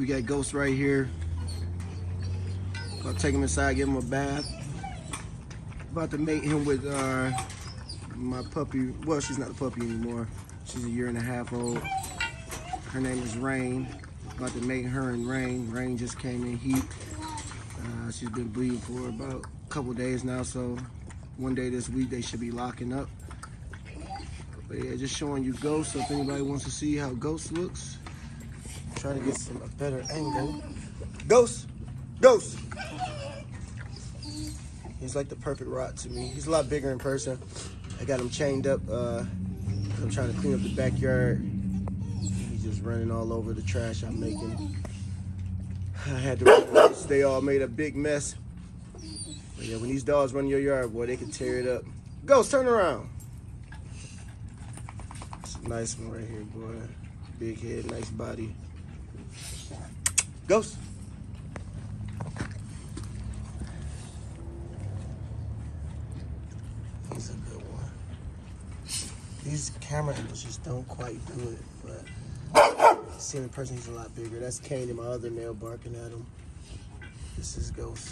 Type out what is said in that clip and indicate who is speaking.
Speaker 1: We got Ghost right here. I'll take him inside, give him a bath. About to mate him with uh, my puppy. Well, she's not a puppy anymore. She's a year and a half old. Her name is Rain. About to mate her and Rain. Rain just came in heat. Uh, she's been bleeding for about a couple days now, so one day this week they should be locking up. But yeah, just showing you Ghost. So if anybody wants to see how Ghost looks, try to get some a better angle. Ghost, Ghost. He's like the perfect rot to me. He's a lot bigger in person. I got him chained up. Uh, I'm trying to clean up the backyard. He's just running all over the trash I'm making. I had to. They all made a big mess. But yeah, when these dogs run your yard, boy, they can tear it up. Ghost, turn around. It's a nice one right here, boy. Big head, nice body. Ghost. He's a good one. These camera angles just don't quite do it, but seeing in person, he's a lot bigger. That's Kane and my other male barking at him. This is Ghost.